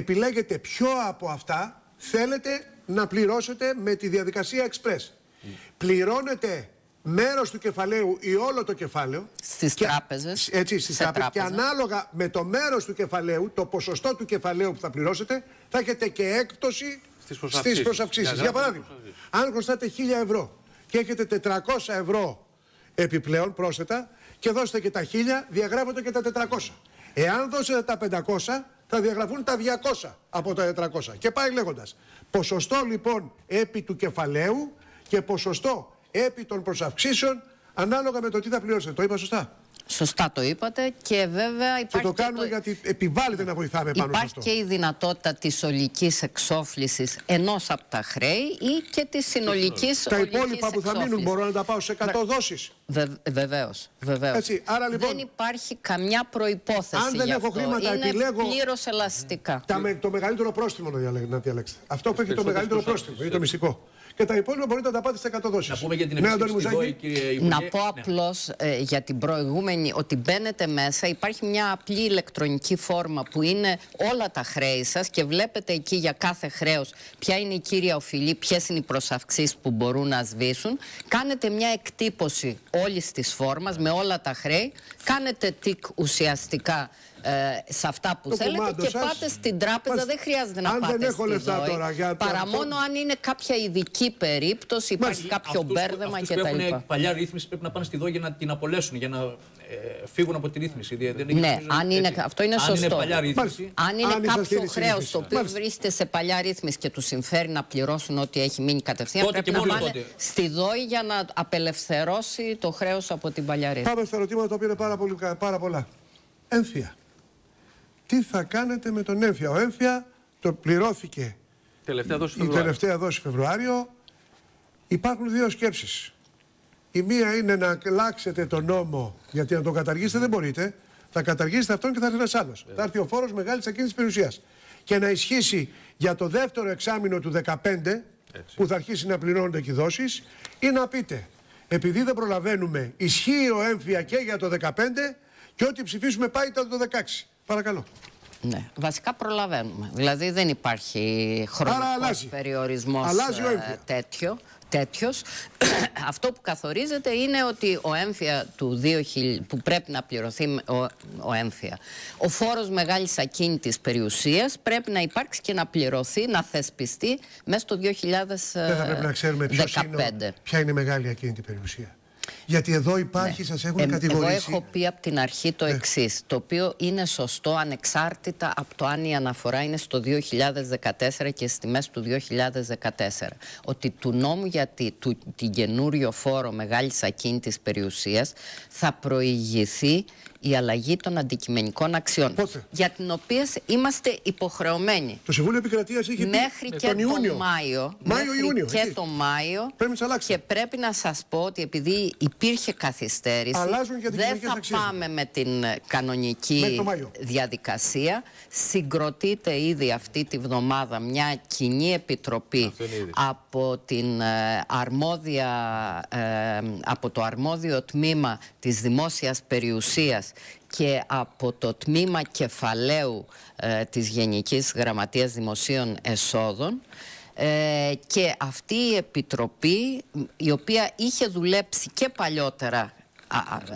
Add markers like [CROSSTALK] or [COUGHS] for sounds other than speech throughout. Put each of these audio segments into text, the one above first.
επιλέγετε ποιο από αυτά θέλετε να πληρώσετε με τη διαδικασία Express. Πληρώνετε μέρος του κεφαλαίου ή όλο το κεφάλαιο. Στις και- τράπεζες, Έτσι, στις σε τράπεζες. Και τράπεζα. ανάλογα με το μέρος του κεφαλαίου, το ποσοστό του κεφαλαίου που θα πληρώσετε, θα έχετε και έκπτωση Στις προσαυξήσεις. στις προσαυξήσεις. Για Για να- παράδειγμα, αν χρωστάτε 1000 ευρώ και έχετε 400 ευρώ επιπλέον πρόσθετα και δώσετε και τα 1000, διαγράφονται και τα 400. Εάν δώσετε τα 500, θα διαγραφούν τα 200 από τα 400. Και πάει λέγοντας. Ποσοστό λοιπόν επί του κεφαλαίου και ποσοστό επί των προσαυξήσεων ανάλογα με το τι θα πληρώσετε. Το είπα σωστά; Σωστά το είπατε και βέβαια Και υπάρχει το κάνουμε γιατί επιβάλλεται να βοηθάμε πάνω σε Υπάρχει αυτό. και η δυνατότητα της ολικής εξόφλησης ενός από τα χρέη ή και της συνολικής Τα ολικής υπόλοιπα που θα μείνουν εξόφλησης. μπορώ να τα πάω σε 100 δόσεις. Βε, βεβαίως, βεβαίως. Έτσι, άρα, λοιπόν, δεν υπάρχει καμιά προϋπόθεση αν δεν γι' έχω αυτό. χρήματα, Είναι επιλέγω- πλήρως ελαστικά. Τα με, το μεγαλύτερο πρόστιμο να, διαλέ- να διαλέξετε. Αυτό που έχει το περισσότερες μεγαλύτερο προσάψεις, πρόστιμο είναι το μυστικό. Και τα υπόλοιπα μπορείτε να τα πάτε σε 100 δόσεις. Να πούμε για την ναι, Αντώνη επίσκεψη στη ΔΟΗ, Μουζάκη. κύριε Υπουργέ. Να πω Ναι. απλώς ε, για την προηγούμενη ότι μπαίνετε μέσα, υπάρχει μια απλή ηλεκτρονική φόρμα που είναι όλα τα χρέη σας και βλέπετε εκεί για κάθε χρέος ποια είναι η κύρια οφειλή, ποιες είναι οι προσαυξήσεις που μπορούν να σβήσουν. Κάνετε μια εκτύπωση όλης της φόρμας με όλα τα χρέη, κάνετε τικ ουσιαστικά ε, σε αυτά που Το θέλετε κουμάντο και σας. πάτε στην τράπεζα. Μας- Δεν χρειάζεται να αν πάτε δεν έχω στη λεφτά ΔΟΗ, τώρα για το παρά αυτό- μόνο αν είναι κάποια ειδική περίπτωση, υπάρχει κάποιο Αυτούς που- μπέρδεμα αυτούς που κτλ. έχουν παλιά ρύθμιση πρέπει να πάνε στη ΔΟΗ για να την απολέσουν, για να ε, φύγουν από τη ρύθμιση. Δεν είναι- Ναι, νομίζω, αν είναι- έτσι. αυτό είναι Αν σωστό. είναι παλιά ρύθμιση. Μάλιστα. Αν είναι Αν είσαστε κάποιο ήδη χρέος συνηθισμένοι. το οποίο Μάλιστα. βρίσκεται σε παλιά ρύθμιση και του συμφέρει να πληρώσουν ό,τι έχει μείνει κατευθείαν, Τότε πρέπει και να μόνο πάνε τότε. στη ΔΟΗ για να απελευθερώσει το χρέος από την παλιά ρύθμιση. Πάμε στα ερωτήματα τα οποία είναι πάρα, πολύ, πάρα πολλά. Έμφυα. Τι θα κάνετε με τον έμφυα; Ο έμφυα το πληρώθηκε Τελευταία δόση η Φεβρουάριο. τελευταία δόση Φεβρουάριο. Υπάρχουν δύο σκέψεις. Η μία είναι να αλλάξετε τον νόμο, γιατί να τον καταργήσετε δεν μπορείτε. Θα καταργήσετε αυτόν και θα έρθει ένας άλλος. Θα έρθει ο φόρος μεγάλης ακίνητη περιουσίας. Και να ισχύσει για το δεύτερο εξάμεινο του 2015, που θα αρχίσει να πληρώνονται εκεί δόσεις, ή να πείτε, επειδή δεν προλαβαίνουμε, ισχύει ο έμφυα και για το 2015 και ό,τι ψηφίσουμε πάει το 2016. Παρακαλώ. Ναι, βασικά προλαβαίνουμε. Δηλαδή δεν υπάρχει χρονικός αλλάζει. περιορισμός Αλλάζει ο ε, έμφυα. τέτοιο. Τέτοιος. [COUGHS] Αυτό που καθορίζεται είναι ότι ο έμφυα του 2000, που πρέπει να πληρωθεί με- ο, ο έμφυα. Ο φόρος μεγάλης ακίνητης περιουσίας πρέπει να υπάρξει και να πληρωθεί, να θεσπιστεί μέσα στο 2015. Δεν θα πρέπει να ξέρουμε ποιος είναι, ο- ποια είναι η μεγάλη ακίνητη περιουσία. Γιατί εδώ υπάρχει, σας έχουν Ε, Εγώ κατηγορήσει. έχω πει από την αρχή το Ναι. εξής, το οποίο είναι σωστό ανεξάρτητα από το αν η αναφορά είναι στο 2014 και στη μέση του 2014. Ότι του νόμου για τη, του, την καινούριο φόρο μεγάλης ακίνητης περιουσίας θα προηγηθεί η αλλαγή των αντικειμενικών αξιών. Πότε; Για την οποία είμαστε υποχρεωμένοι. Το Συμβούλιο Επικρατείας είχε πει Μέχρι και τον Ιούνιο. τον Μάιο. Μάιο, μέχρι Ιούνιο. και εκεί. τον Μάιο. Πρέπει να τις αλλάξετε. Και πρέπει να σας πω ότι επειδή υπήρχε καθυστέρηση, Αλλάζουν και δεν αντικειμενικές θα αξίες. πάμε με την ε, κανονική Μέχρι το Μάιο. διαδικασία. Συγκροτείται ήδη αυτή τη βδομάδα μια κοινή επιτροπή Αυτό είναι ήδη. από, την, ε, αρμόδια, ε, από το αρμόδιο τμήμα της δημόσιας περιουσίας και από το τμήμα κεφαλαίου ε, της Γενικής Γραμματείας Δημοσίων Εσόδων. Ε, και αυτή η επιτροπή η οποία είχε δουλέψει και παλιότερα α, α,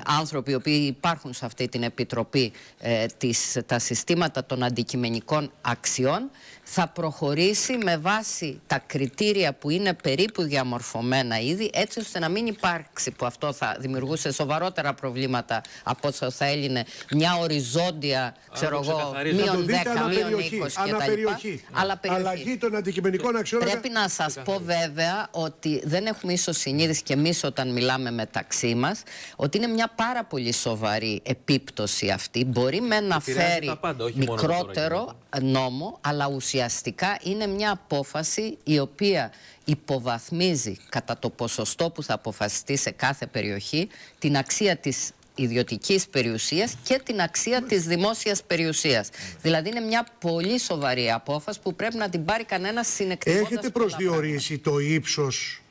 άνθρωποι οι οποίοι υπάρχουν σε αυτή την επιτροπή ε, τις, τα συστήματα των αντικειμενικών αξιών θα προχωρήσει με βάση τα κριτήρια που είναι περίπου διαμορφωμένα ήδη έτσι ώστε να μην υπάρξει που αυτό θα δημιουργούσε σοβαρότερα προβλήματα από όσο θα έλυνε μια οριζόντια ξέρω το εγώ ξεκαθαρίζει. Να το μείον 10, δείτε μείον 20 αναπεριοχή. κτλ. Αναπεριοχή. Αλλά περιοχή. Αλλαγή των αντικειμενικών αξιών. Πρέπει να σας πω βέβαια ότι δεν έχουμε ίσως συνείδηση και εμείς όταν μιλάμε μεταξύ μας ότι είναι μια πάρα πολύ σοβαρή επίπτωση αυτή. Μπορεί με να Επηρεάζει φέρει τα πάντα, όχι μόνο το μικρότερο νόμο, αλλά ουσιαστικά είναι μια απόφαση η οποία υποβαθμίζει κατά το ποσοστό που θα αποφασιστεί σε κάθε περιοχή την αξία της ιδιωτικής περιουσίας και την αξία της δημόσιας περιουσίας. Δηλαδή είναι μια πολύ σοβαρή απόφαση που πρέπει να την πάρει κανένας συνεκτικότατος Έχετε πολλά προσδιορίσει το ύψος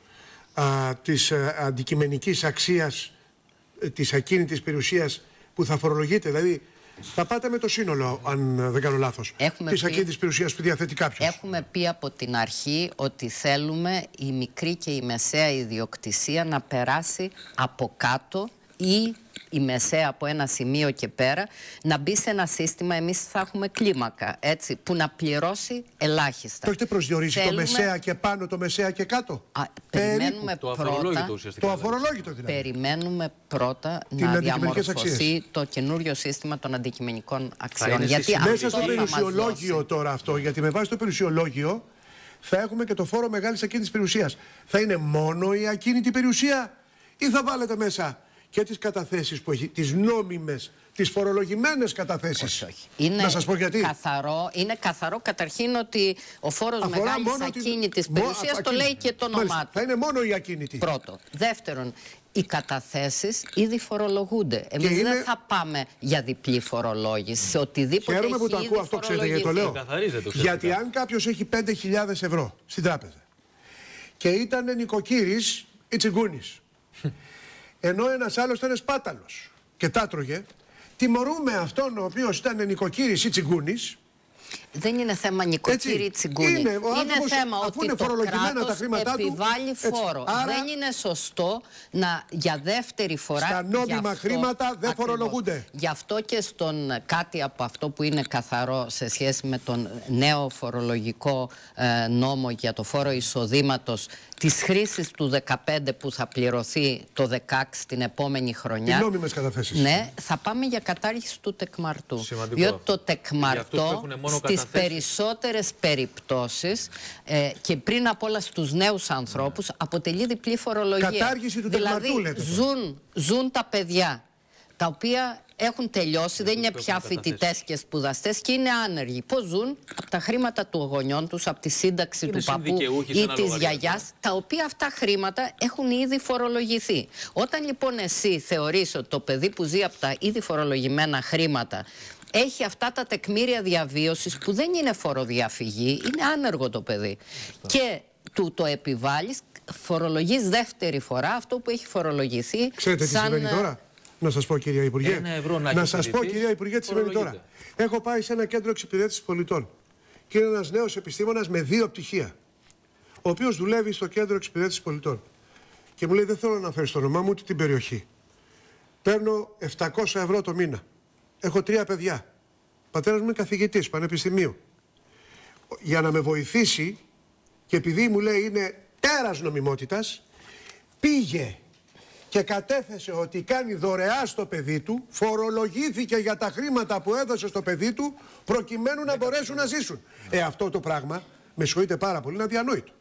α, της α, αντικειμενικής αξίας ε, της ακίνητης περιουσίας που θα φορολογείτε. Δηλαδή Θα πάτε με το σύνολο, αν ε, δεν κάνω λάθος. Έχουμε Της πει- ακίνητης περιουσίας που διαθέτει κάποιος. Έχουμε πει από την αρχή ότι θέλουμε η μικρή και η μεσαία ιδιοκτησία να περάσει από κάτω ή η μεσαία από ένα σημείο και πέρα να μπει σε ένα σύστημα, εμείς θα έχουμε κλίμακα, έτσι, που να πληρώσει ελάχιστα. Το έχετε προσδιορίσει το Θέλουμε- μεσαία και πάνω, το μεσαία και κάτω; Α, Περίπου. περιμένουμε Το πρώτα, αφορολόγητο ουσιαστικά. Το αφορολόγητο δηλαδή. περιμένουμε πρώτα Την να αντικειμενικές διαμορφωθεί αξίες. το καινούριο σύστημα των αντικειμενικών αξιών. είναι στη Γιατί συνέχεια. Μέσα αυτό στο θα μας περιουσιολόγιο δώσει. τώρα αυτό, γιατί με βάση το περιουσιολόγιο θα έχουμε και το φόρο μεγάλης ακίνητης περιουσίας. Θα είναι μόνο η ακίνητη περιουσία ή θα βάλετε μέσα και τις καταθέσεις που έχει, τις νόμιμες, τις φορολογημένες καταθέσεις. Όχι, όχι. Είναι Να σας πω γιατί. Καθαρό, είναι καθαρό καταρχήν ότι ο φόρος μεγάλης την- ακίνητης μο- περιουσίας το ακίνητη. λέει και το όνομά Μάλιστα. του. Θα είναι μόνο η ακίνητη. Πρώτο. Δεύτερον, οι καταθέσεις ήδη φορολογούνται. Εμείς είναι- δεν θα πάμε για διπλή φορολόγηση. Σε οτιδήποτε Χαίρομαι που έχει το ακούω ήδη αυτό, ξέρετε γιατί το λέω. φορολογηθεί. Καθαρίζεται ουσιαστικά. Γιατί αν κάποιος έχει 5.000 ευρώ στην τράπεζα και ήταν νοικοκύρης ή τσιγκούνης, [LAUGHS] ενώ ένας άλλος ήταν σπάταλος και τα τρώγε, τιμωρούμε αυτόν ο οποίος ήταν νοικοκύρης ή τσιγκούνης. Δεν είναι θέμα νοικοκύρη Έτσι. τσιγκούνη. Είναι, Είναι, ο άνθρωπος, θέμα αφού ότι είναι το φορολογημένα κράτος τα χρήματά του, επιβάλλει έτσι. φόρο. Άρα, δεν είναι σωστό να για δεύτερη φορά... Στα νόμιμα γι' αυτό- χρήματα δεν Ακριβώς. φορολογούνται. Γι' αυτό και στον κάτι από αυτό που είναι καθαρό σε σχέση με τον νέο φορολογικό ε, νόμο για το φόρο εισοδήματος της χρήσης του 15 που θα πληρωθεί το 16 την επόμενη χρονιά. Οι νόμιμες καταθέσεις. Ναι, θα πάμε για κατάργηση του τεκμαρτού. Σημαντικό Διότι αυτό. το Για αυτούς που τεκμαρτό έχουν μόνο στις καταθέσεις. περισσότερες περιπτώσεις ε, και πριν απ' όλα στους νέους ανθρώπους αποτελεί διπλή φορολογία. Κατάργηση του δηλαδή, τεκμαρτού, λέτε τώρα. ζουν, ζουν τα παιδιά τα οποία έχουν τελειώσει, δεν είναι που πια έχουν φοιτητές και σπουδαστές και είναι άνεργοι. Πώς ζουν; Από τα χρήματα του γονιών τους, από τη σύνταξη Είναι του παππού συνδικαιούχοι σε ή ένα της λογαριασμό. γιαγιάς, τα οποία αυτά χρήματα έχουν ήδη φορολογηθεί. Όταν λοιπόν εσύ θεωρείς ότι το παιδί που ζει από τα ήδη φορολογημένα χρήματα έχει αυτά τα τεκμήρια διαβίωσης που δεν είναι φοροδιαφυγή, είναι άνεργο το παιδί. Και του το επιβάλλεις, φορολογείς δεύτερη φορά αυτό που έχει φορολογηθεί Ξέρετε τι σαν, συμβαίνει ε, τώρα; Να σας πω, κυρία Υπουργέ. Ένα ευρώ να να έχεις σας πω, φοιτητής, κυρία Υπουργέ, τι συμβαίνει τώρα. φορολογείται. Έχω πάει σε ένα κέντρο εξυπηρέτησης πολιτών. Και είναι ένας νέος επιστήμονας με δύο πτυχία. Ο οποίος δουλεύει στο κέντρο εξυπηρέτησης πολιτών. Και μου λέει: Δεν θέλω να αναφέρεις το όνομά μου ούτε την περιοχή. Παίρνω 700 ευρώ το μήνα. Έχω τρία παιδιά. Πατέρας μου είναι καθηγητής πανεπιστημίου. Για να με βοηθήσει, και επειδή μου λέει είναι τέρας νομιμότητας, πήγε και κατέθεσε ότι κάνει δωρεά στο παιδί του, φορολογήθηκε για τα χρήματα που έδωσε στο παιδί του, προκειμένου να μπορέσουν να ζήσουν. Ε, αυτό το πράγμα, με συγχωρείτε πάρα πολύ, είναι αδιανόητο.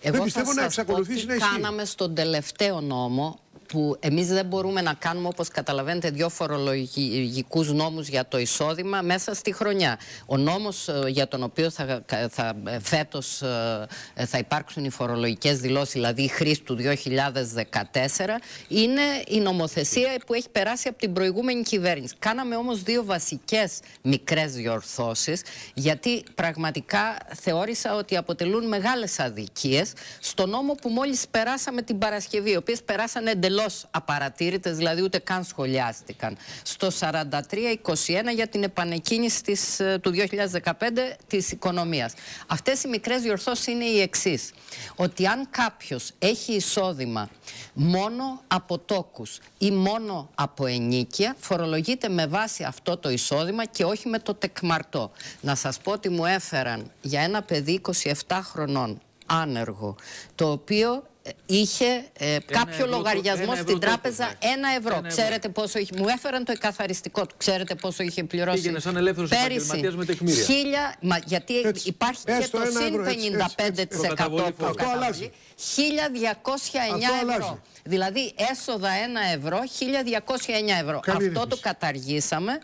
Εγώ Δεν πιστεύω θα να σας πω εξακολουθήσει τι να ισχύει. κάναμε στον τελευταίο νόμο που εμείς δεν μπορούμε να κάνουμε όπως καταλαβαίνετε δύο φορολογικούς νόμους για το εισόδημα μέσα στη χρονιά. Ο νόμος ε, για τον οποίο θα, κα- θα, ε, φέτος ε, ε, θα υπάρξουν οι φορολογικές δηλώσεις, δηλαδή η χρήση του 2014, είναι η νομοθεσία που έχει περάσει από την προηγούμενη κυβέρνηση. Κάναμε όμως δύο βασικές μικρές διορθώσεις γιατί πραγματικά θεώρησα ότι αποτελούν μεγάλες αδικίες στο νόμο που μόλις περάσαμε την Παρασκευή, οι οποίες περάσανε εντελώς απαρατήρητες, δηλαδή ούτε καν σχολιάστηκαν. Στο 43-21 για την επανεκκίνηση της, ε, του 2015 της οικονομίας. Αυτές οι μικρές διορθώσεις είναι οι εξής. Ότι αν κάποιος έχει εισόδημα μόνο από τόκους ή μόνο από ενίκεια, φορολογείται με βάση αυτό το εισόδημα και όχι με το τεκμαρτό. Να σας πω ότι μου έφεραν για ένα παιδί 27 χρονών άνεργο, το οποίο ε, είχε ε, κάποιο ευρώ το- λογαριασμό ένα στην ευρώ τράπεζα τόκος, ναι. ένα ευρώ. Ένα ευρώ. Ξέρετε πόσο είχε. Μου έφεραν το εκαθαριστικό του. Ξέρετε πόσο είχε πληρώσει. Πήγαινε σαν ελεύθερος πέρυσι. επαγγελματίας με τεκμήρια. Χίλια, μα, γιατί Έτσι. υπάρχει και Έστω το ένα συν ευρώ, έτσι, έτσι, έτσι. 55% Προκαταβολή φόρου. προκαταβολή. Αυτό αλλάζει. 1209 Αυτό ευρώ. αλλάζει. Δηλαδή έσοδα 1 ευρώ, 1209 ευρώ. Καλή Αυτό το ρύθμιση. καταργήσαμε.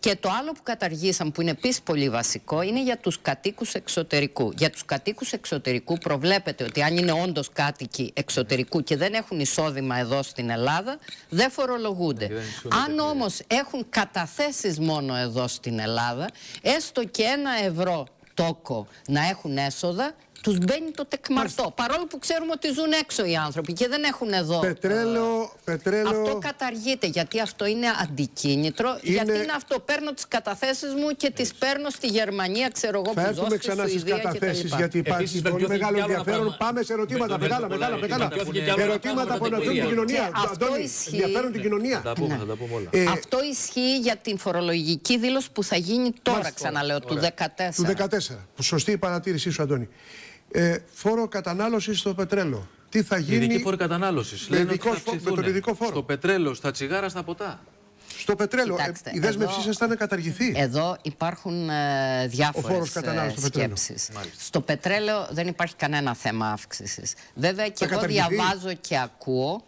Και το άλλο που καταργήσαμε, που είναι επίσης πολύ βασικό, είναι για τους κατοίκους εξωτερικού. Για τους κατοίκους εξωτερικού προβλέπεται ότι αν είναι όντως κάτοικοι εξωτερικού και δεν έχουν εισόδημα εδώ στην Ελλάδα, δεν φορολογούνται. δεν ισχύουν Αν όμως έχουν καταθέσεις μόνο εδώ στην Ελλάδα, έστω και ένα ευρώ τόκο να έχουν έσοδα, τους μπαίνει το τεκμαρτό. Παρόλο που ξέρουμε ότι ζουν έξω οι άνθρωποι και δεν έχουν εδώ. Πετρέλαιο, πετρέλαιο. Αυτό καταργείται γιατί αυτό είναι αντικίνητρο. Είναι- Γιατί είναι αυτό. Παίρνω τις καταθέσεις μου και τις παίρνω στη Γερμανία, ξέρω εγώ Θα που ζω, έρθουμε στη ξανά στις Σουηδία καταθέσεις κτλ. γιατί υπάρχει Επίσης, πολύ βελτιώθηκε μεγάλο κι άλλο ένα ενδιαφέρον. πράγμα. Πάμε σε ερωτήματα. Βελτιώθηκε Μεγάλα, μεγάλα, πολλά, μεγάλα. βελτιώθηκε κι άλλο ένα Ερωτήματα πράγμα που με την ενδιαφέρουν την εταιρεία. κοινωνία. Και αυτό Αντώνη, ισχύει. ενδιαφέρουν την κοινωνία. Θα τα πούμε, Ναι. θα τα πούμε όλα. Ε, Αυτό ισχύει για την φορολογική δήλωση που θα γίνει τώρα, Μάλιστα. ξαναλέω, του 2014. Του 14. Που Σωστή η παρατήρησή σου, Αντώνη. Ε, φόρο κατανάλωσης στο πετρέλαιο. Τι θα γίνει Ειδική φόρη κατανάλωσης. Με Λένε ότι ειδικό θα φο- με αυξηθούν τον ειδικό φόρο. Στο πετρέλαιο, στα τσιγάρα, στα ποτά. στο πετρέλαιο. Ε, Κοιτάξτε, η δέσμευσή εδώ- σας ήταν να καταργηθεί. Εδώ υπάρχουν ε, Ο διάφορες φόρος κατανάλωσης ε, στο πετρέλαιο. σκέψεις. Στο πετρέλαιο δεν υπάρχει κανένα θέμα αύξησης. Βέβαια και Θα εγώ καταργηθεί. διαβάζω και ακούω,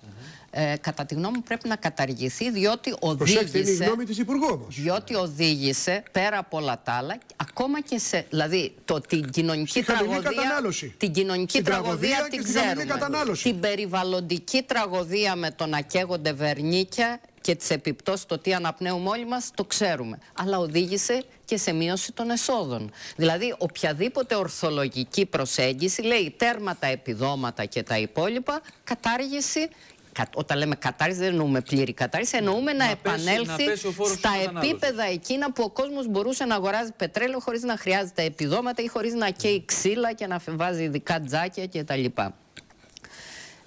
ε, κατά τη γνώμη μου πρέπει να καταργηθεί διότι Προσέξτε, είναι η οδήγησε... γνώμη της Υπουργού όμω. Διότι οδήγησε πέρα από όλα τα άλλα, ακόμα και σε. Δηλαδή, το, την κοινωνική Στη χαμηλή τραγωδία. κατανάλωση. Την κοινωνική Στην τραγωδία τραγωδία και την στη χαμηλή ξέρουμε. κατανάλωση. Την περιβαλλοντική τραγωδία με το να καίγονται βερνίκια και τις επιπτώσεις το τι αναπνέουμε όλοι μας, το ξέρουμε. Αλλά οδήγησε και σε μείωση των εσόδων. Δηλαδή, οποιαδήποτε ορθολογική προσέγγιση λέει τέρμα τα επιδόματα και τα υπόλοιπα, κατάργηση. Κα- Όταν λέμε κατάργηση, δεν εννοούμε πλήρη κατάργηση, εννοούμε να, Να πέσει- να επανέλθει πέσει ο φόρος στα της κατανάλωσης. επίπεδα εκείνα που ο κόσμος μπορούσε να αγοράζει πετρέλαιο χωρίς να χρειάζεται επιδόματα ή χωρίς να καίει ξύλα και να βάζει ειδικά τζάκια κτλ.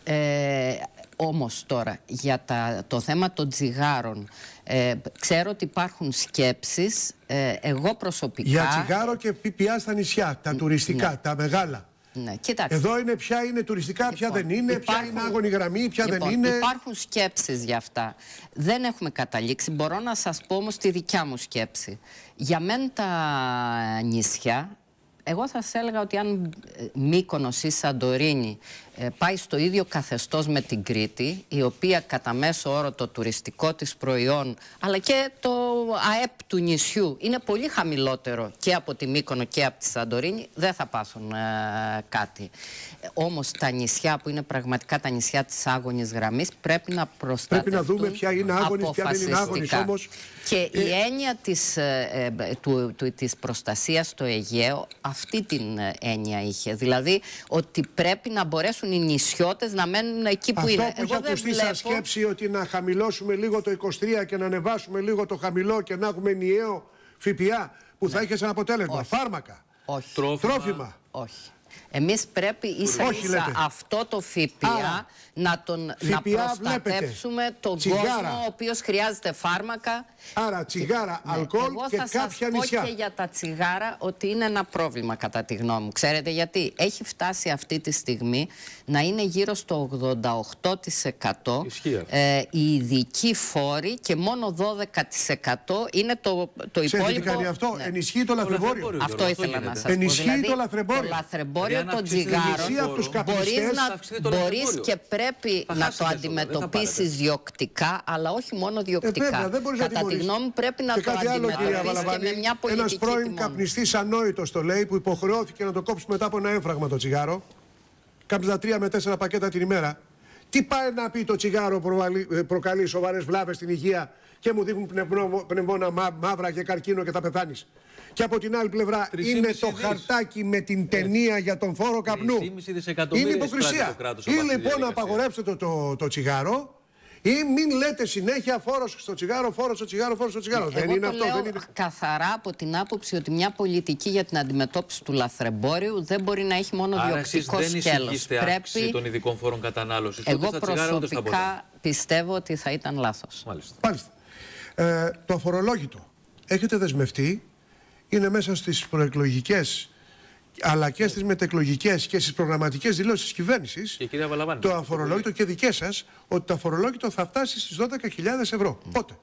Ε, όμως τώρα για τα, το θέμα των τσιγάρων ε, ξέρω ότι υπάρχουν σκέψεις ε, εγώ προσωπικά Για τσιγάρο και ΠΠΑ στα νησιά, τα τουριστικά, τα μεγάλα. Ναι, κοιτάξτε, Εδώ είναι ποια είναι τουριστικά, ποια Λοιπόν, δεν είναι, ποια υπάρχουν- είναι άγωνη γραμμή, ποια λοιπόν, δεν είναι. Υπάρχουν σκέψεις για αυτά. Δεν έχουμε καταλήξει. Μπορώ να σας πω όμως τη δικιά μου σκέψη. Για μένα τα νησιά, εγώ θα σας έλεγα ότι αν ε, Μύκονος ή Σαντορίνη ε, πάει στο ίδιο καθεστώς με την Κρήτη, η οποία κατά μέσο όρο το τουριστικό της προϊόν, αλλά και το ΑΕΠ του νησιού είναι πολύ χαμηλότερο και από τη Μύκονο και από τη Σαντορίνη, δεν θα πάθουν ε, κάτι. Ε, όμως τα νησιά που είναι πραγματικά τα νησιά της άγωνης γραμμής πρέπει να προστατευτούν Πρέπει να δούμε ποια είναι άγονης, ποια δεν είναι άγονης αποφασιστικά. όμως. Και η έννοια της, ε, ε, του, του, της προστασίας στο Αιγαίο αυτή την ε, έννοια είχε. Δηλαδή ότι πρέπει να μπορέσουν οι νησιώτες να μένουν εκεί που Αυτό είναι. που είχε ακουστεί σαν σκέψη ότι να χαμηλώσουμε λίγο το 23 και να ανεβάσουμε λίγο το χαμηλό και να έχουμε ενιαίο ΦΠΑ που θα είχε σαν αποτέλεσμα. Όχι. Φάρμακα, Όχι. Τρόφιμα. τρόφιμα. Όχι. Εμείς πρέπει ίσα Όχι, ίσα λέτε. αυτό το ΦΠΑ Άρα, να, τον, να ΦΠΑ προστατεύσουμε τον Τσιγάρα. κόσμο ο οποίος χρειάζεται φάρμακα. Άρα τσιγάρα, Ναι, αλκοόλ Εγώ και θα σας κάποια πω νησιά. και για τα τσιγάρα ότι είναι ένα πρόβλημα κατά τη γνώμη μου. Ξέρετε γιατί; Έχει φτάσει αυτή τη στιγμή να είναι γύρω στο 88% Ισχύει αυτό. ε, οι ειδικοί φόροι και μόνο 12% είναι το, το Ξέρετε υπόλοιπο... τι κάνει αυτό, Ναι. ενισχύει το λαθρεμπόριο. λαθρεμπόριο. Αυτό Γιώργο, ήθελα αυτό να γίνεται. σας πω. Ενισχύει Δηλαδή, το λαθρεμπόριο. Το λαθρεμπόριο Δηλαδή, αν των αυξηθεί η τσιγάρων μισή από τους φόρο, καπνιστές, μπορείς θα να, αυξηθεί το μπορείς λαθρεμπόριο. και πρέπει Θα να χάσεις το έσοδα, δεν θα αντιμετωπίσεις πάρετε. διοκτικά, αλλά όχι μόνο Ε, διοκτικά. βέβαια, δεν μπορείς να Κατά τη τιμωρείς. γνώμη μου πρέπει να και το κάτι άλλο, κυρία αντιμετωπίσεις και Βαλαβάνη, με μια ένας πολιτική πρώην τιμόνη. καπνιστής ανόητος το λέει που υποχρεώθηκε να το κόψει μετά από ένα έμφραγμα το τσιγάρο. Κάπνιζα τρία με τέσσερα πακέτα την ημέρα. Τι πάει να πει το τσιγάρο προβαλεί- ε, προκαλεί σοβαρές βλάβες στην υγεία και μου δείχνουν πνευμόνο- πνευμόνα μα- μαύρα και καρκίνο και τα πεθάνεις. Και από την άλλη πλευρά 3,5 είναι το δις. χαρτάκι με την ταινία για τον φόρο καπνού. 3,5 δισεκατομμύρια Είναι εισπράττει υποκρισία. το κράτος Ή από αυτή τη λοιπόν διαδικασία. απαγορεύστε το, το, το τσιγάρο ή μην λέτε συνέχεια φόρος στο τσιγάρο, φόρος στο τσιγάρο, φόρος στο τσιγάρο. δεν Εγώ είναι το αυτό. λέω Δεν είναι... καθαρά από την άποψη ότι μια πολιτική για την αντιμετώπιση του λαθρεμπόριου δεν μπορεί να έχει μόνο Άρα εσείς διοκτικό δεν σκέλος. εισηγείστε αύξηση των ειδικών φόρων κατανάλωσης. ούτε Εγώ στα τσιγάρα, ούτε στα ποτά. προσωπικά πιστεύω ότι θα ήταν λάθος. Μάλιστα. Μάλιστα. Ε, το αφορολόγητο. Έχετε δεσμευτεί, είναι μέσα στις προεκλογικές αλλά και στις μετεκλογικές και στις προγραμματικές δηλώσεις της κυβέρνησης Και η κυρία Βαλαβάνη. το αφορολόγητο και δικές σας ότι το αφορολόγητο θα φτάσει στις 12.000 ευρώ. Πότε;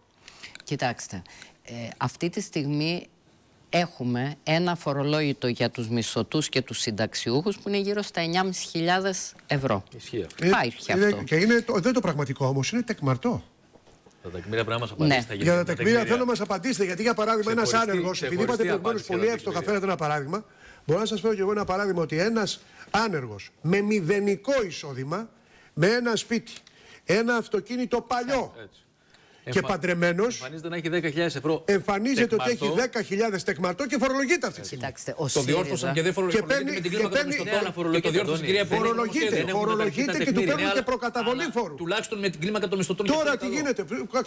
Κοιτάξτε, ε, αυτή τη στιγμή έχουμε ένα φορολόγητο για τους μισθωτούς και τους συνταξιούχους που είναι γύρω στα 9.500 ευρώ. Ισχύει αυτό. Ε, Υπάρχει είναι- αυτό. Και είναι το, δεν είναι το πραγματικό όμως, είναι τεκμαρτό. Τα τεκμήρια πρέπει να μας απαντήσετε. Ναι. Για τα τα τεκμήρια θέλω να μας απαντήσετε. Γιατί για παράδειγμα, ένας Ξεχωριστή- άνεργος, επειδή ξεχωριστή είπατε προηγουμένως απάντηση πολύ για τα εύστοχα, τεκμήρια. φέρετε ένα παράδειγμα. Μπορώ να σας φέρω και εγώ ένα παράδειγμα ότι ένας άνεργος με μηδενικό εισόδημα, με ένα σπίτι, ένα αυτοκίνητο παλιό, Έτσι. Και παντρεμένος. Εμφανίζεται να έχει 10.000 ευρώ. Εμφανίζεται ότι έχει τεκμαρτό. 10.000 τεκμαρτό και φορολογείται αυτή τη στιγμή. Κοιτάξτε, ο Το διόρθωσαν ΣΥΡΙΖΑ και δεν φορολογείται Και παίρνει- με την και κλίμακα των παίρνει- μισθωτών. Ναι, αλλά φορολογείται, Το διόρθωσε η Αντώνη. κυρία Πέννη. Φορολογείται, δεν έχουν φορολογείται καταρχήν τα και του τεκμήρια. παίρνουν Ναι, και αλλά- προκαταβολή αλλά φόρου. Τουλάχιστον με την κλίμακα των μισθωτών. και Τώρα αυτό τι καλό. γίνεται,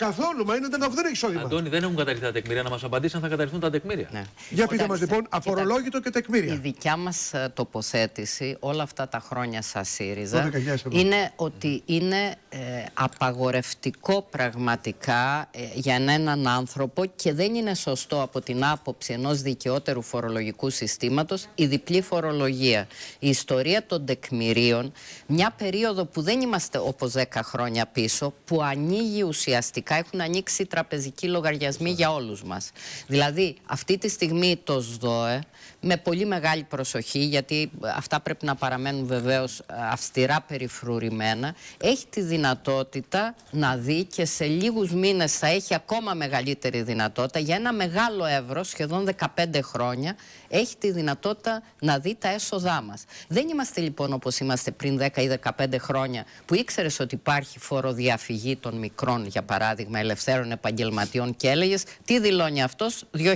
καθόλου, μα είναι δεν δεν έχει εισόδημα. Αντώνη, δεν έχουν καταρριφθεί τα τεκμήρια. Να μας απαντήσει αν θα καταρριφθούν τα τεκμήρια. Ναι. Για πείτε μας Κοιτάξτε, λοιπόν, κοιτάξτε. αφορολόγητο και Η τεκμήρια. δικιά μας ε, τοποθέτηση όλα αυτά τα χρόνια σαν ΣΥΡΙΖΑ 12.000 ευρώ. είναι ότι είναι ε, απαγορευτικό πραγματικά ε, για έναν άνθρωπο και δεν είναι σωστό από την άποψη ενός δικαιότερου φορολογικού συστήματος η διπλή φορολογία. Η ιστορία των τεκμηρίων, μια περίοδο που δεν είμαστε όπως 10 χρόνια πίσω, που ανοίγει ουσιαστικά, έχουν ανοίξει τραπεζικοί λογαριασμοί για όλους μας. Δηλαδή, αυτή τη στιγμή το ΣΔΟΕ, με πολύ μεγάλη προσοχή, γιατί αυτά πρέπει να παραμένουν βεβαίως ε, αυστηρά περιφρουρημένα, έχει τη δυνατότητα να δει και σε λίγους μήνες θα έχει ακόμα μεγαλύτερη δυνατότητα για ένα μεγάλο ευρώ, σχεδόν 15 χρόνια, έχει τη δυνατότητα να δει τα έσοδά μας. Δεν είμαστε λοιπόν όπως είμαστε πριν 10 ή 15 χρόνια που ήξερες ότι υπάρχει φοροδιαφυγή των μικρών, για παράδειγμα, ελευθέρων επαγγελματιών και έλεγες τι δηλώνει αυτός; 2.000.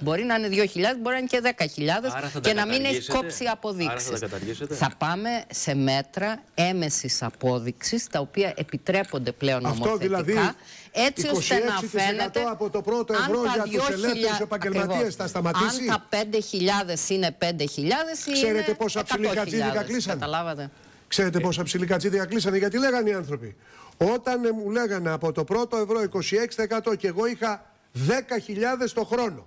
Μπορεί να είναι 2.000, μπορεί να είναι και 10.000 Άρα θα τα και να μην έχεις καταργήσετε; κόψει Άρα αποδείξεις. θα τα καταργήσετε; Θα πάμε σε μέτρα έμεσης απόδειξης, τα οποία επιτρέπονται πλέον Αυτό νομοθετικά, δηλαδή έτσι ώστε να 26% φαίνεται από το πρώτο αν ευρώ τα για τους 2.000 ελεύθερους επαγγελματίες ακριβώς. θα σταματήσει. Αν τα 5.000 είναι 5.000 ή Ξέρετε είναι πόσα ψηλή 100.000, κατσίδικα κλείσανε; Καταλάβατε. Ξέρετε πόσα ψηλή κατσίδια κλείσανε, γιατί λέγανε οι άνθρωποι. Όταν ε, μου λέγανε από το πρώτο ευρώ 26% και εγώ είχα 10.000 το χρόνο.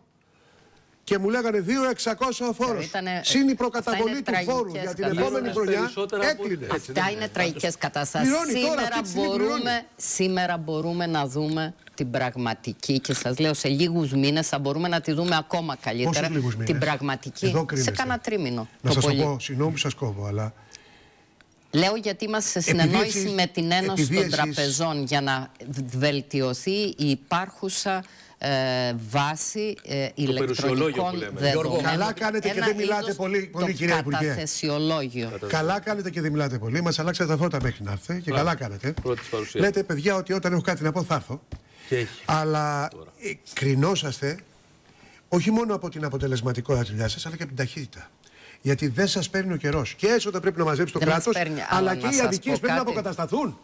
Και μου λέγανε 2.600 ο φόρος. Ήτανε- Συν η αυτά προκαταβολή είναι του φόρου τραγικές για την καταστάσεις. επόμενη χρονιά Περισσότερα από- έκλεινε. Έτσι Αυτά δεν είναι είναι. τραγικές καταστάσεις. Πληρώνει τώρα, Σήμερα αυτή τη στιγμή πληρώνει. μπορούμε, σήμερα μπορούμε να δούμε την πραγματική και σας λέω σε λίγους μήνες θα μπορούμε να τη δούμε ακόμα καλύτερα. Πόσους λίγους μήνες; Την πραγματική Εδώ σε κρίνεστε. κάνα τρίμηνο. Να το σας το πολύ. πω, συγγνώμη που σας κόβω, αλλά Λέω γιατί είμαστε σε Επειδή συνεννόηση εσείς- με την Ένωση επειδή των εσείς- Τραπεζών για να βελτιωθεί η υπάρχουσα ε, βάση ε, περιουσιολόγιο που ηλεκτρονικών λέμε. δεδομένων. Καλά κάνετε και Ένα δεν μιλάτε είδος πολύ- πολύ, το κυρία Υπουργέ. καταθεσιολόγιο. Καλά κάνετε και δεν μιλάτε πολύ. Μας αλλάξατε τα φώτα μέχρι να έρθετε και καλά κάνετε. Πρώτης παρουσίας. Λέτε, παιδιά, ότι όταν έχω κάτι να πω θα έρθω. Και έχει. Αλλά ε, κρινόσαστε όχι μόνο από την αποτελεσματικότητα της δουλειάς σας, αλλά και από την ταχύτητα. Γιατί δεν σας παίρνει ο καιρός. Και έσοδα πρέπει να μαζέψει το Δεν μας κράτος, παίρνει, αλλά αλλά και να οι σας αδικίες πω πρέπει να κάτι. αποκατασταθούν.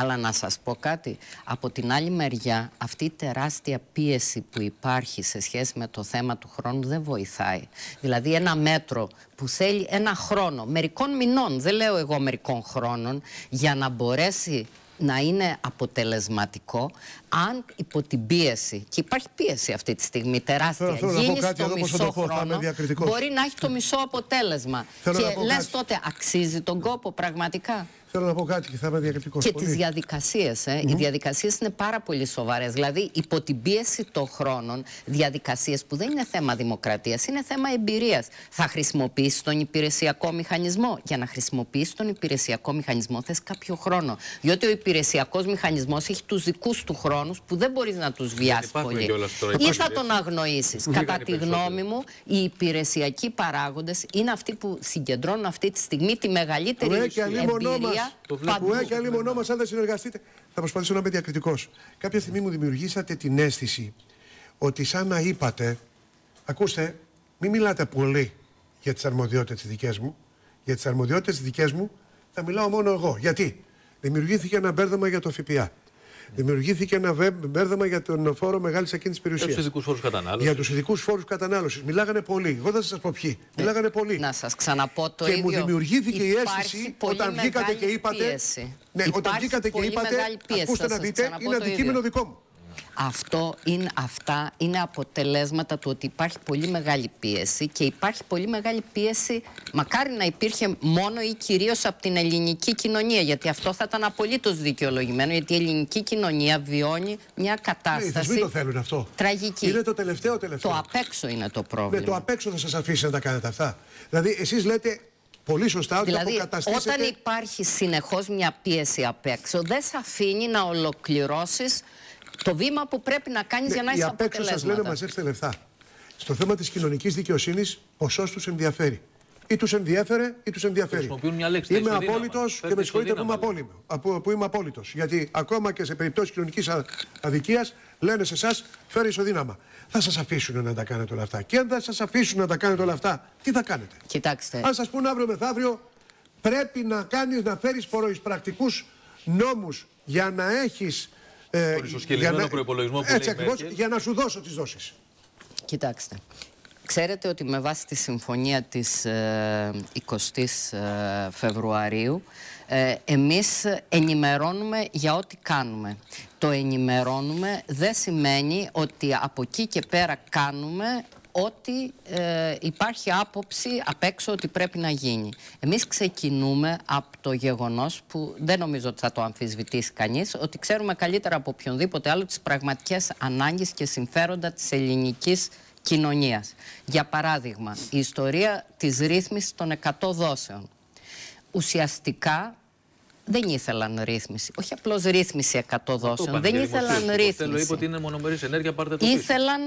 Αλλά να σας πω κάτι, από την άλλη μεριά αυτή η τεράστια πίεση που υπάρχει σε σχέση με το θέμα του χρόνου δεν βοηθάει. Δηλαδή ένα μέτρο που θέλει ένα χρόνο, μερικών μηνών, δεν λέω εγώ μερικών χρόνων, για να μπορέσει να είναι αποτελεσματικό αν υπό την πίεση, και υπάρχει πίεση αυτή τη στιγμή τεράστια, Θέλω- θέλω να πω γίνει κάτι στο εδώ πώς θα το μισό πω, θα είμαι χρόνο, διακριτικός. μπορεί να έχει το μισό αποτέλεσμα. Θέλω να και πω λες κάτι. τότε αξίζει τον κόπο πραγματικά. Θέλω να πω κάτι και θα είμαι διακριτικός. Και τις διαδικασίες. Ε. Οι διαδικασίες είναι πάρα πολύ σοβαρές. Δηλαδή, υπό την πίεση των χρόνων, διαδικασίες που δεν είναι θέμα δημοκρατίας, είναι θέμα εμπειρίας. Θα χρησιμοποιήσεις τον υπηρεσιακό μηχανισμό. Για να χρησιμοποιήσεις τον υπηρεσιακό μηχανισμό, θες κάποιο χρόνο. Διότι ο υπηρεσιακός μηχανισμός έχει τους δικούς του χρόνους που δεν μπορείς να τους βιάσεις υπάρχουν πολύ. κιόλας τώρα Ή θα υπηρεσίες. τον αγνοήσεις. Λίγα Κατά είναι τη περισσότερο. γνώμη μου, οι υπηρεσιακοί παράγοντες είναι αυτοί που συγκεντρώνουν αυτή τη στιγμή τη μεγαλύτερη Που έχει αλλήμονό μα. εμπειρία παντού. Που έχει αλλήμονό μα, αν δεν συνεργαστείτε. Θα προσπαθήσω να είμαι διακριτικός. Κάποια στιγμή μου δημιουργήσατε την αίσθηση ότι σαν να είπατε. Ακούστε, μην μιλάτε πολύ για τις αρμοδιότητες τι δικές μου. Για τις αρμοδιότητες τι δικές μου θα μιλάω μόνο εγώ. Γιατί; Δημιουργήθηκε ένα μπέρδεμα για το ΦΠΑ. Δημιουργήθηκε ένα βε- μπέρδεμα για τον φόρο μεγάλης ακίνητη Για τους περιουσία. ειδικούς φόρους κατανάλωσης. Για τους ειδικούς φόρους κατανάλωσης. Μιλάγανε πολύ. Εγώ δεν θα σας πω ποιοι. Μιλάγανε πολύ. Να σας ξαναπώ το και ίδιο. μου δημιουργήθηκε η Υπάρχει αίσθηση πολύ όταν βγήκατε μεγάλη και είπατε. Πίεση. Ναι, όταν Υπάρχει βγήκατε και πολύ είπατε. μεγάλη πίεση, Ακούστε θα να σας δείτε, ξαναπώ είναι το αντικείμενο ίδιο. δικό μου. Αυτό είναι, αυτά είναι αποτελέσματα του ότι υπάρχει πολύ μεγάλη πίεση και υπάρχει πολύ μεγάλη πίεση, μακάρι να υπήρχε μόνο ή κυρίως από την ελληνική κοινωνία, γιατί αυτό θα ήταν απολύτως δικαιολογημένο, γιατί η ελληνική κοινωνία βιώνει μια Ναι, οι κατάσταση θεσμοί το θέλουν αυτό. τραγική. Είναι το τελευταίο τελευταίο. Το απ' έξω είναι το Ναι, πρόβλημα. το απ' έξω θα σας αφήσει να τα κάνετε αυτά. Δηλαδή, εσείς λέτε πολύ σωστά ότι Δηλαδή, αποκαταστήσετε. όταν υπάρχει συνεχώς μια πίεση απ' έξω, δεν σε αφήνει να ολοκληρώσεις το βήμα που πρέπει να κάνεις για να Ναι, οι είσαι απ' έξω σας λένε αποτελέσματα. μαζέψτε λεφτά. Στο θέμα της κοινωνικής δικαιοσύνης, ποσός τους ενδιαφέρει. Ή τους ενδιέφερε ή τους ενδιαφέρει. Χρησιμοποιούν μια λέξη, τα Είμαι ισοδύναμα. απόλυτος Πες και με τα συγχωρείτε που είμαι, ισοδύναμα, απόλυτο, απο- που είμαι απόλυτος. Γιατί ακόμα και σε περιπτώσεις κοινωνικής αδικίας λένε σε εσάς φέρει ισοδύναμα. Θα σας αφήσουν να τα κάνετε όλα αυτά. Και αν δεν σας αφήσουν να τα κάνετε όλα αυτά, τι θα κάνετε; Κοιτάξτε, Αν σας πούνε αύριο μεθαύριο πρέπει να κάνεις να φέρεις φοροεισπρακτικούς νόμους για να έχεις. Ε, Τον ισοσκελισμένο προϋπολογισμό που λέει Έτσι η ακριβώς, Μέρκελ. για να σου δώσω τις δόσεις. Κοιτάξτε, ξέρετε ότι με βάση τη συμφωνία της ε, 20ης ε, Φεβρουαρίου ε, εμείς ενημερώνουμε για ό,τι κάνουμε. Το ενημερώνουμε δεν σημαίνει ότι από εκεί και πέρα κάνουμε ότι ε, υπάρχει άποψη απ' έξω ότι πρέπει να γίνει. Εμείς ξεκινούμε από το γεγονός που δεν νομίζω ότι θα το αμφισβητήσει κανείς, ότι ξέρουμε καλύτερα από οποιονδήποτε άλλο τις πραγματικές ανάγκες και συμφέροντα της ελληνικής κοινωνίας. Για παράδειγμα, η ιστορία της ρύθμισης των 100 δόσεων. Ουσιαστικά δεν ήθελαν ρύθμιση. Όχι απλώς ρύθμιση 100 Το δώσεων. είπαν Δεν και ήθελαν δημοσίως. Το Κοστέλο ρύθμιση. είπε ότι είναι μονομερής ενέργεια, πάρτε το πίσω. Ήθελαν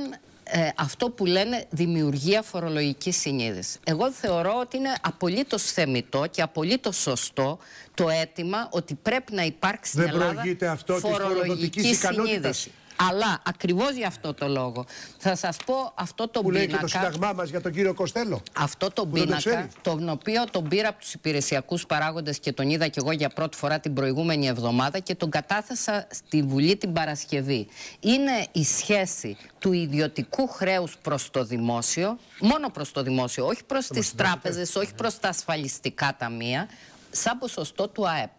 ε, αυτό που λένε δημιουργία φορολογικής συνείδησης. Εγώ θεωρώ ότι είναι απολύτως θεμητό και απολύτως σωστό το αίτημα ότι πρέπει να υπάρξει στην Δεν Ελλάδα προηγείται αυτό της φοροδοτικής ικανότητας. συνείδηση. Αλλά ακριβώς για αυτό το λόγο θα σας πω αυτό το Που λέει και πίνακα. το Σύνταγμά μας για τον κύριο Κοστέλο. Αυτό το Που δεν το πίνακα, ξέρει. τον οποίο τον πήρα από τους υπηρεσιακούς παράγοντες και τον είδα και εγώ για πρώτη φορά την προηγούμενη εβδομάδα και τον κατάθεσα στη Βουλή την Παρασκευή. Είναι η σχέση του ιδιωτικού χρέους προς το δημόσιο, μόνο προς το δημόσιο, όχι προς τις τράπεζες, όχι προς τα ασφαλιστικά ταμεία, σαν ποσοστό του ΑΕΠ.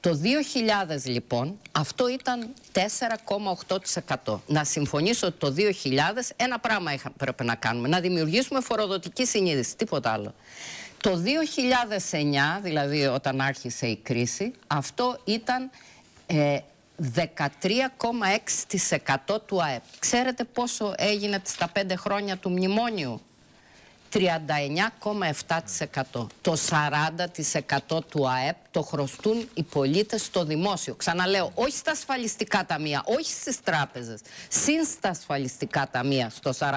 Το 2000 λοιπόν αυτό ήταν 4,8%. Να συμφωνήσω ότι το 2000 ένα πράγμα είχα, πρέπει να κάνουμε, να δημιουργήσουμε φοροδοτική συνείδηση, τίποτα άλλο. Το 2009, δηλαδή όταν άρχισε η κρίση, αυτό ήταν ε, 13,6% του ΑΕΠ. Ξέρετε πόσο έγινε στα πέντε χρόνια του μνημόνιου; 39,7%. Το 40% του ΑΕΠ το χρωστούν οι πολίτες στο δημόσιο. Ξαναλέω, όχι στα ασφαλιστικά ταμεία, όχι στις τράπεζες. Συν στα ασφαλιστικά ταμεία στο 40%,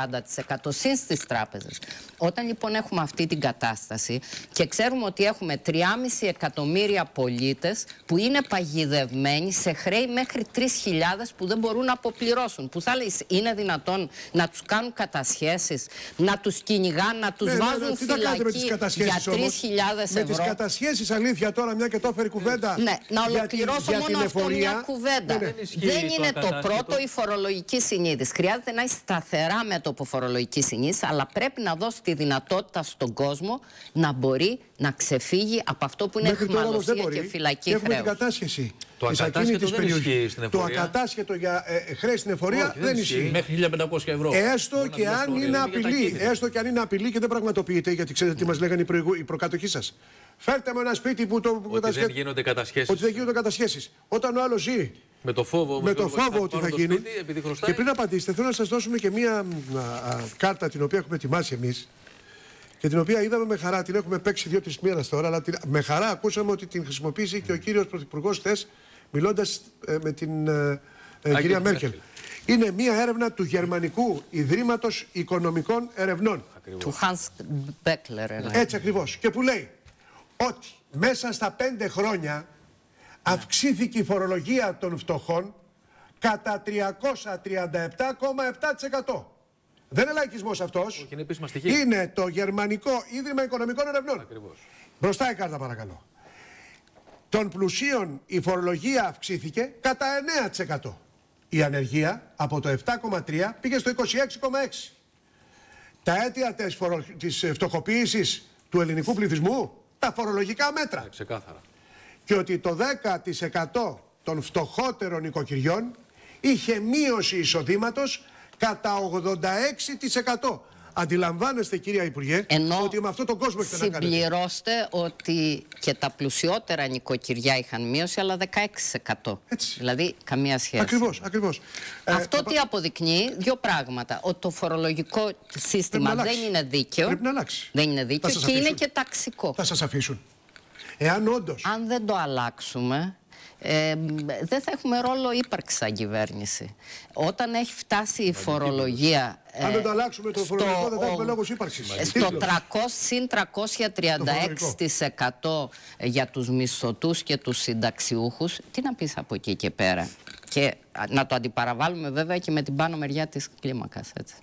συν στις τράπεζες. Όταν λοιπόν έχουμε αυτή την κατάσταση και ξέρουμε ότι έχουμε 3,5 εκατομμύρια πολίτες που είναι παγιδευμένοι σε χρέη μέχρι 3.000 που δεν μπορούν να αποπληρώσουν. Που θα λες, είναι δυνατόν να τους κάνουν κατασχέσεις, να τους κυνηγάνε, να τους βάζουν Ναι, τι θα κάνετε με τις φυλακή για κατασχέσεις 3.000 όμως. Με τις ευρώ. κατασχέσεις αλήθεια τώρα μια και το έφερε κουβέντα. Ναι, να για την- ολοκληρώσω για μόνο την αυτό εφορία. μια κουβέντα. Ναι, ναι. Δεν ισχύει Δεν το είναι το ακατάσχετο. πρώτο η φορολογική συνείδηση. Χρειάζεται να έχει σταθερά μέτωπο φορολογική συνείδηση, αλλά πρέπει να δώσει τη δυνατότητα στον κόσμο να μπορεί να ξεφύγει από αυτό που είναι Μέχρι τώρα όμως δεν εχμαλωσία μπορεί. και φυλακή έχουμε την χρέους. κατάσχεση. Το της ακατάσχετο ακίνητης δεν περιοχής. ισχύει στην Το εφορία. ακατάσχετο για ε, χρέη στην εφορία Όχι, δεν δεν ισχύει. ισχύει. Μέχρι 1500 ευρώ. Έστω Μπορεί να και μιλάς αν τώρα, είναι για τα απειλή, κίνητρα. έστω και αν είναι απειλή και δεν πραγματοποιείται, γιατί ξέρετε τι μας λέγανε οι, προηγου... οι προκατοχοί σας. Φέρτε με ένα σπίτι που το που Ότι κατασχέ- δεν γίνονται κατασχέσεις. Ότι δεν γίνονται κατασχέσεις. Όταν ο άλλος ζει Με το φόβο, με το Γιώργο, φόβο θα ότι θα πάρω το γίνουν. σπίτι, επειδή χρωστάει. Και πριν απαντήσετε, θέλω να σας δώσουμε και μία μ, α, α, κάρτα την οποία έχουμε ετοιμάσει εμείς και την οποία είδαμε με χαρά. Την έχουμε παίξει δύο-τρεις μήνε τώρα, αλλά την- με χαρά ακούσαμε ότι την χρησιμοποίησε και ο κύριος Πρωθυπουργός χθες, μιλώντας με την ε, ε, Άγγελ κυρία Μέρκελ. Μέρκελ. Είναι μία έρευνα του Γερμανικού Ιδρύματος Οικονομικών Ερευνών. Του Hans Beckler. ε, Έτσι ακριβώς. Και που λέει ότι μέσα στα πέντε χρόνια αυξήθηκε η φορολογία των φτωχών κατά 337,7%. Δεν είναι λαϊκισμός αυτός. είναι επίσημα στοιχεία. Είναι το Γερμανικό Ίδρυμα Οικονομικών Ερευνών. Ακριβώς. Μπροστά η κάρτα παρακαλώ. Των πλουσίων η φορολογία αυξήθηκε κατά 9%. Η ανεργία από το 7,3 πήγε στο 26,6. Τα αίτια της, φορο... της φτωχοποίησης του ελληνικού πληθυσμού, τα φορολογικά μέτρα. Ε, Ξεκάθαρα. Και ότι το 10% των φτωχότερων οικοκυριών είχε μείωση εισοδήματος κατά 86%. Αντιλαμβάνεστε κυρία Υπουργέ Ενώ ότι με αυτόν τον κόσμο έχετε να κάνετε. συμπληρώστε ότι και τα πλουσιότερα νοικοκυριά είχαν μείωση, αλλά 16%. Έτσι. Δηλαδή, καμία σχέση. Ακριβώς, ακριβώς. Ε, Αυτό θα τι πα- αποδεικνύει, δύο πράγματα. Ότι το φορολογικό Πρέπει σύστημα να δεν αλλάξει. είναι δίκαιο. Πρέπει να αλλάξει. Δεν είναι Θα δίκαιο σας και είναι αφήσουν. και ταξικό. Θα σας αφήσουν. Εάν όντως Αν δεν το αλλάξουμε, ε, δεν θα έχουμε ρόλο ύπαρξης σαν κυβέρνηση. Όταν έχει φτάσει η φορολογία. Αν δεν το αλλάξουμε το στο φορολογικό, δεν θα έχουμε ο- λόγος ύπαρξης. Στο 300 συν 336% για τους μισθωτούς και τους συνταξιούχους, τι να πεις από εκεί και πέρα. Και α, να το αντιπαραβάλουμε βέβαια και με την πάνω μεριά της κλίμακας, έτσι.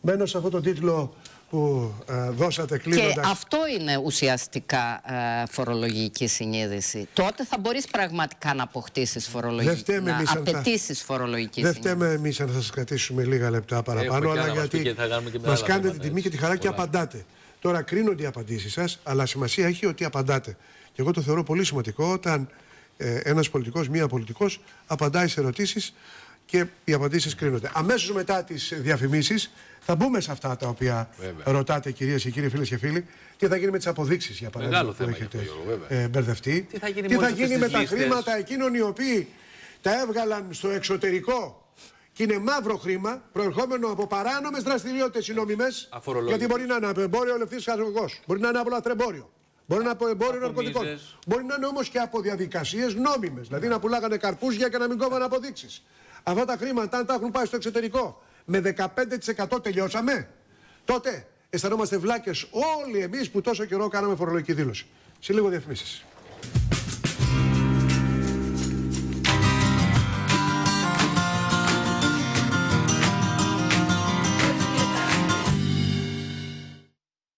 Μένω σε αυτό το τίτλο που ε, δώσατε Και κλείνοντα. αυτό είναι ουσιαστικά ε, φορολογική συνείδηση. Τότε θα μπορείς πραγματικά να αποκτήσεις Δεν φορολογική, φταίμε να εμείς αν θα- απαιτήσεις φορολογική Δεν συνείδηση. φταίμε εμείς αν θα σας κρατήσουμε λίγα λεπτά παραπάνω, Έχουμε κι αλλά άλλα να μας πει γιατί και θα κάνουμε και με μας άλλα κάνετε θέματα, την τιμή και τη χαρά και Πολλά. απαντάτε. Τώρα κρίνονται οι απαντήσεις σας, αλλά σημασία έχει ότι απαντάτε. Και εγώ το θεωρώ πολύ σημαντικό όταν ε, ένας πολιτικός, μία πολιτικός, απαντάει σε ερωτήσεις και οι απαντήσεις κρίνονται. Αμέσως μετά τις διαφημίσεις θα μπούμε σε αυτά τα οποία Βέβαια. ρωτάτε, κυρίες και κύριοι, φίλες και φίλοι. Τι θα γίνει με τις αποδείξεις, για παράδειγμα, Μεγάλο που θέμα έχετε γι' αυτό, Γιώργο, ε, μπερδευτεί. Τι θα γίνει τι με θα όλες γίνει αυτές με τις τα λίστες. χρήματα εκείνων οι οποίοι τα έβγαλαν στο εξωτερικό και είναι μαύρο χρήμα προερχόμενο από παράνομες δραστηριότητες οι νόμιμες. Αφορολόγητες. Γιατί μπορεί να είναι από εμπόριο ελευθερή χαραγωγό, μπορεί να είναι από λαθρεμπόριο, μπορεί να είναι από εμπόριο Από ναρκωτικών. μίζες. Μπορεί να είναι όμως και από διαδικασίες νόμιμες. Δηλαδή να πουλάγανε καρπούζια και να μην κόβανε αποδείξεις. Αυτά τα χρήματα, αν τα έχουν πάει στο εξωτερικό, με 15% τελειώσαμε. Τότε αισθανόμαστε βλάκες όλοι εμείς που τόσο καιρό κάναμε φορολογική δήλωση. Σε λίγο διαφημίσεις.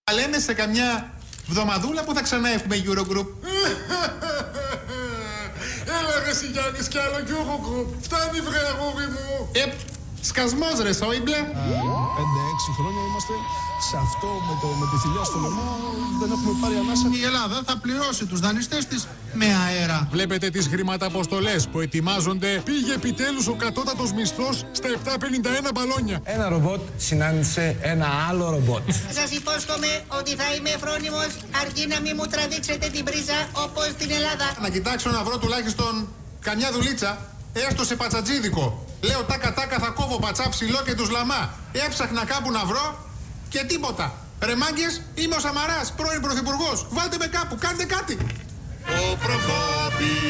Τα λέμε σε καμιά βδομαδούλα που θα ξανά έχουμε Eurogroup. Έλα ρε εσύ Γιάννης κι άλλο Eurogroup. Φτάνει βρε αγόρι μου. Ε, σκασμός ρε Σόιμπλε. 5-6 χρόνια είμαστε σε αυτό με, το, με τη θηλιά στο λαιμό. Δεν έχουμε πάρει ανάσα. Η Ελλάδα θα πληρώσει τους δανειστές της με αέρα. Βλέπετε τις χρηματαποστολές που ετοιμάζονται. Πήγε επιτέλους ο κατώτατος μισθός στα 751 μπαλόνια. Ένα ρομπότ συνάντησε ένα άλλο ρομπότ. Σας υπόσχομαι ότι θα είμαι φρόνιμος αρκεί να μην μου τραβήξετε την πρίζα όπως στην Ελλάδα. Να κοιτάξω να βρω τουλάχιστον καμιά δουλίτσα, έστω σε πατσατζίδικο. Λέω τάκα τάκα θα κόβω πατσά ψηλό και τους λαμά. Έψαχνα κάπου να βρω και τίποτα. Ρε μάγκες, είμαι ο Σαμαράς, πρώην πρωθυπουργός. Βάλτε με κάπου, κάντε κάτι. Ο Προκόπης.